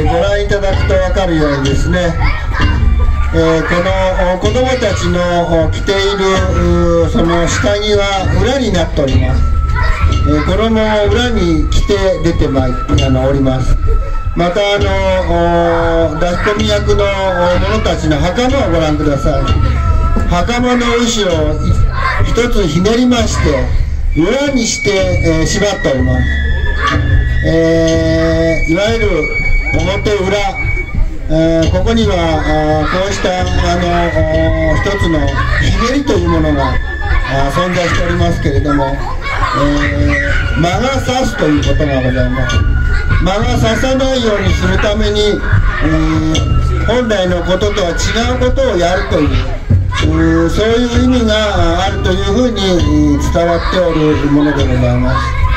ー、ご覧いただくと分かるようにですね、えー、この子供たちの着ているその下着は裏になっております、えー、衣を裏に着て出てまいあのおります。またあの抱き込み役の者たちの袴をご覧ください。袴の後ろを一つひねりまして裏にして、えー、縛っております、えー、いわゆる表裏、えー、ここにはあこうしたあの一つのひねりというものが存在しておりますけれども、えー、間が差すということがございます間が差さないようにするために、えー、本来のこととは違うことをやるというそういう意味があるというふうに伝わっておるものでございます。